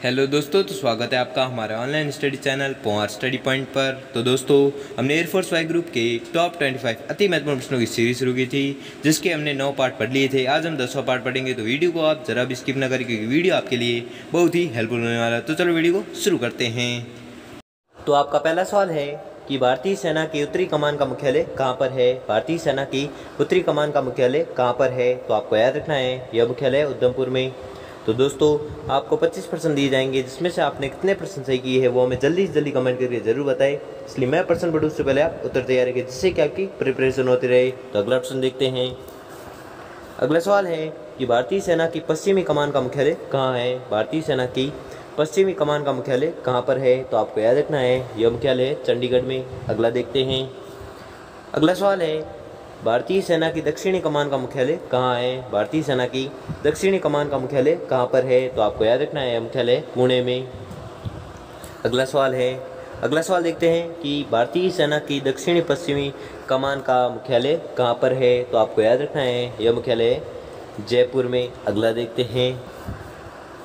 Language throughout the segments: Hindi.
हेलो दोस्तों तो स्वागत है आपका हमारे ऑनलाइन स्टडी चैनल पोआर स्टडी पॉइंट पर। तो दोस्तों, हमने एयरफोर्स वाई ग्रुप के टॉप 25 अति महत्वपूर्ण प्रश्नों की सीरीज़ शुरू की थी, जिसके हमने नौ पार्ट पढ़ लिए थे। आज हम दसवां पार्ट पढ़ेंगे तो वीडियो को आप जरा भी स्किप न करें, क्योंकि वीडियो आपके लिए बहुत ही हेल्पफुल होने वाला है। तो चलो वीडियो को शुरू करते हैं। तो आपका पहला सवाल है कि भारतीय सेना की उत्तरी कमान का मुख्यालय कहाँ पर है? भारतीय सेना की उत्तरी कमान का मुख्यालय कहाँ पर है? तो आपको याद रखना है, यह मुख्यालय उधमपुर में। तो दोस्तों, आपको 25 परसेंट दिए जाएँगे, जिसमें से आपने कितने परसेंट सही किए हैं, वो हमें जल्दी से जल्दी कमेंट करके ज़रूर बताएँ। इसलिए मैं परसेंट बढ़ू, उससे पहले आप उत्तर तैयार रखें, जिससे कि आपकी प्रिपरेशन होती रहे। तो अगला प्रश्न देखते हैं। अगला सवाल है कि भारतीय सेना की पश्चिमी कमान का मुख्यालय कहाँ है? भारतीय सेना की पश्चिमी कमान का मुख्यालय कहाँ पर है? तो आपको याद रखना है, यह मुख्यालय है चंडीगढ़ में। अगला देखते हैं। अगला सवाल है भारतीय सेना की दक्षिणी कमान का मुख्यालय कहाँ है? भारतीय सेना की दक्षिणी कमान का मुख्यालय कहाँ पर है? तो आपको याद रखना है मुख्यालय पुणे में। अगला सवाल है, अगला सवाल देखते हैं कि भारतीय सेना की दक्षिणी पश्चिमी कमान का मुख्यालय कहाँ पर है? तो आपको याद रखना है, यह मुख्यालय जयपुर में। अगला देखते हैं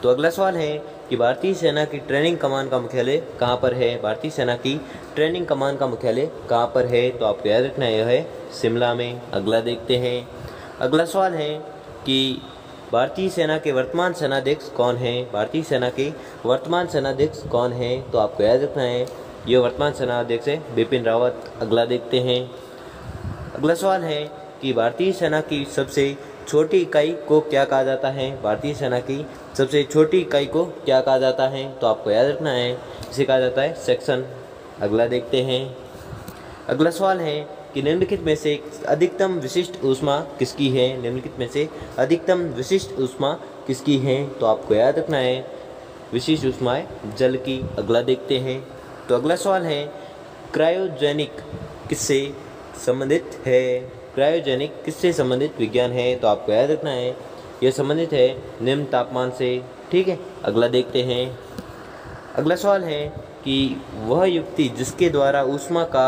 तो अगला सवाल है कि भारतीय सेना की ट्रेनिंग कमान का मुख्यालय कहाँ पर है? भारतीय सेना की ट्रेनिंग कमान का मुख्यालय कहाँ पर है? तो आपको याद रखना है, यह है शिमला में अगला देखते हैं। अगला सवाल है कि भारतीय सेना के वर्तमान सेनाध्यक्ष कौन है? भारतीय सेना के वर्तमान सेनाध्यक्ष कौन है? तो आपको याद रखना है यह वर्तमान सेनाध्यक्ष है बिपिन रावत। अगला देखते हैं। अगला सवाल है कि भारतीय सेना की सबसे छोटी इकाई को क्या कहा जाता है? भारतीय सेना की सबसे छोटी इकाई को क्या कहा जाता है? तो आपको याद रखना है, इसे कहा जाता है सेक्शन। अगला देखते हैं। अगला सवाल है कि निम्नलिखित में से अधिकतम विशिष्ट ऊष्मा किसकी है? निम्नलिखित में से अधिकतम विशिष्ट ऊष्मा किसकी है? तो आपको याद रखना है, विशिष्ट ऊष्माएँ जल की। अगला देखते हैं। तो अगला सवाल है, क्रायोजेनिक किससे संबंधित है? क्रायोजेनिक किससे संबंधित विज्ञान है? तो आपको याद रखना है, यह संबंधित है निम्न तापमान से। ठीक है, अगला देखते हैं। अगला सवाल है कि वह युक्ति जिसके द्वारा ऊष्मा का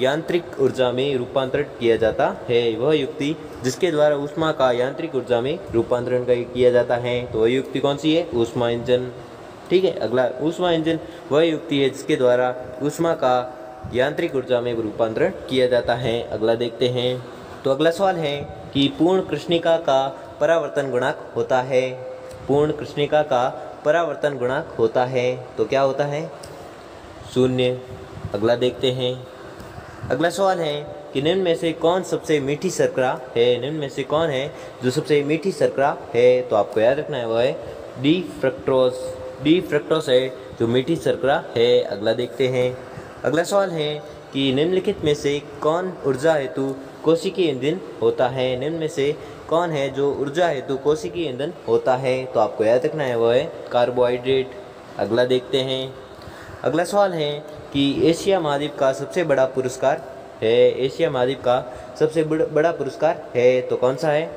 यांत्रिक ऊर्जा में रूपांतरण किया जाता है। वह युक्ति जिसके द्वारा ऊष्मा का यांत्रिक ऊर्जा में रूपांतरण किया जाता है तो वह युक्ति कौन सी है? ऊष्मा इंजन। ठीक है, अगला ऊष्मा इंजन, वह युक्ति है जिसके द्वारा ऊष्मा का यांत्रिक ऊर्जा में रूपांतरण किया जाता है। अगला देखते हैं। तो अगला सवाल है कि पूर्ण कृष्णिका का परावर्तन गुणांक होता है। पूर्ण कृष्णिका का परावर्तन गुणांक होता है तो क्या होता है? शून्य। अगला देखते हैं। अगला सवाल है कि निम्न में से कौन सबसे मीठी शर्करा है? निम्न में से कौन है जो सबसे मीठी शर्करा है? तो आपको याद रखना है वह है, डी फ्रक्टोस। डी फ्रक्टोस है जो मीठी शर्करा है। अगला देखते हैं। अगला सवाल है कि निम्नलिखित में से कौन ऊर्जा हेतु कोशिकी ईंधन होता है? निम्न में से कौन है जो ऊर्जा हेतु कोशिकी ईंधन होता है? तो आपको याद रखना है वह है कार्बोहाइड्रेट। अगला देखते हैं। अगला सवाल है कि एशिया महाद्वीप का सबसे बड़ा पुरस्कार है, एशिया महाद्वीप का सबसे बड़ा पुरस्कार है तो कौन सा है?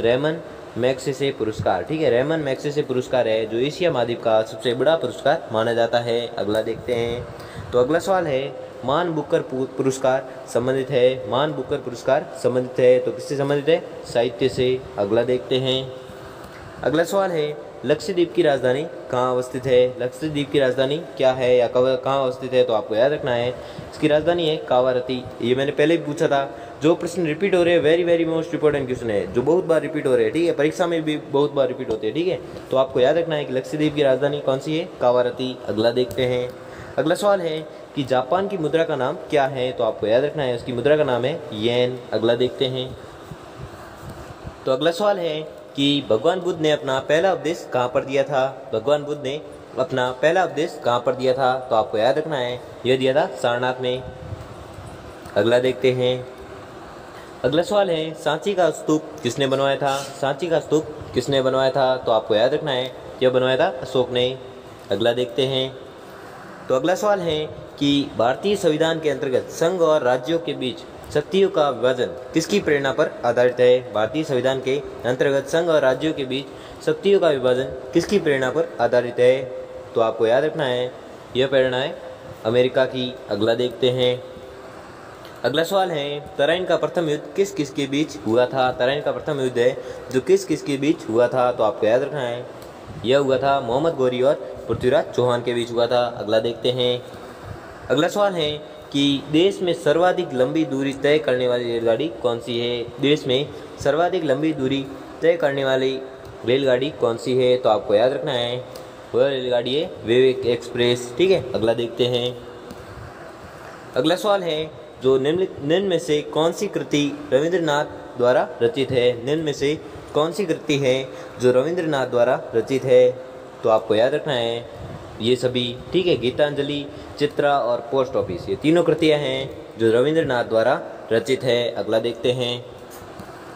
रेमन मैक्सेसे पुरस्कार। ठीक है, रेमन मैक्सेसे पुरस्कार है, जो एशिया महाद्वीप का सबसे बड़ा पुरस्कार माना जाता है। अगला देखते हैं। तो अगला सवाल है, मान बुकर पुरस्कार संबंधित है, मान बुकर पुरस्कार संबंधित है तो किससे संबंधित है? साहित्य से। अगला देखते हैं। अगला सवाल है लक्षद्वीप की राजधानी कहाँ अवस्थित है? लक्षद्वीप की राजधानी क्या है या कहाँ अवस्थित है तो आपको याद रखना है। इसकी राजधानी है कावारती। ये मैंने पहले भी पूछा था। जो प्रश्न रिपीट हो रहे हैं very very most important question है। जो बहुत बार रिपीट हो रहे हैं, ठीक है? परीक्षा में भी बहुत बार रिपीट होते हैं, ठीक है? तो आपको याद रखना है कि लक्षद्वीप की राजधानी कौन सी है? कावारती। अगला देखते हैं। अगला सवाल है कि जापान की मुद्रा का नाम क्या है? तो आपको याद रखना है, उसकी मुद्रा का नाम है येन। अगला देखते हैं। तो अगला सवाल है कि भगवान बुद्ध ने अपना पहला उपदेश कहाँ पर दिया था? भगवान बुद्ध ने अपना पहला उपदेश कहाँ पर दिया था? तो आपको याद रखना है, यह दिया था सारनाथ में। अगला देखते हैं। अगला सवाल है, सांची का स्तूप किसने बनवाया था? सांची का स्तूप किसने बनवाया था? तो आपको याद रखना है, यह बनवाया था अशोक ने। अगला देखते हैं। तो अगला सवाल है कि भारतीय संविधान के अंतर्गत संघ और राज्यों के बीच शक्तियों का विभाजन किसकी प्रेरणा पर आधारित है? भारतीय संविधान के अंतर्गत संघ और राज्यों के बीच शक्तियों का विभाजन किसकी प्रेरणा पर आधारित है? तो आपको याद रखना है, यह प्रेरणा है अमेरिका की। अगला देखते हैं। अगला सवाल है, तराइन का प्रथम युद्ध किस किस के बीच हुआ था? तराइन का प्रथम युद्ध है जो किस किस के बीच हुआ था? तो आपको याद रखना है, यह हुआ था मोहम्मद गौरी और पृथ्वीराज चौहान के बीच हुआ था। अगला देखते हैं। अगला सवाल है कि देश में सर्वाधिक लंबी दूरी तय करने वाली रेलगाड़ी कौन सी है? देश में सर्वाधिक लंबी दूरी तय करने वाली रेलगाड़ी कौन सी है? तो आपको याद रखना है, वह रेलगाड़ी है विवेक एक्सप्रेस। ठीक है, अगला देखते हैं। अगला सवाल है, जो निम्न निम्न में से कौन सी कृति रविंद्रनाथ द्वारा रचित है? निम्न में से कौन सी कृति है जो रविंद्रनाथ द्वारा रचित है? तो आपको याद रखना है ये सभी, ठीक है, गीतांजलि, चित्रा और पोस्ट ऑफ़िस, ये तीनों कृतियाँ हैं जो रविंद्रनाथ द्वारा रचित है। अगला देखते हैं।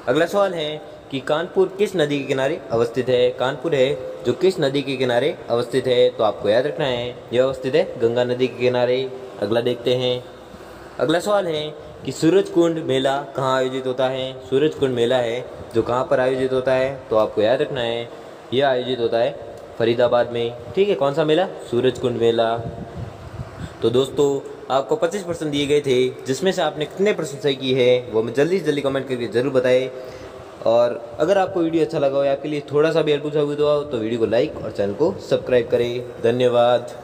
अगला सवाल है कि कानपुर किस नदी के किनारे अवस्थित है? कानपुर है जो किस नदी के किनारे अवस्थित है? तो आपको याद रखना है यह अवस्थित है गंगा नदी के किनारे। अगला देखते हैं। अगला सवाल है कि सूरज कुंड मेला कहाँ आयोजित होता है? सूरज कुंड मेला है जो कहाँ पर आयोजित होता है? तो आपको याद रखना है, यह आयोजित होता है फरीदाबाद में। ठीक है, कौन सा मेला? सूरज कुंड मेला। तो दोस्तों, आपको 25 परसेंट दिए गए थे, जिसमें से आपने कितने परसेंट सही की है, वो मैं जल्दी से जल्दी कमेंट करके ज़रूर बताएँ। और अगर आपको वीडियो अच्छा लगा हो आपके लिए थोड़ा सा भी हेल्पफुल हुआ तो वीडियो को लाइक और चैनल को सब्सक्राइब करें। धन्यवाद।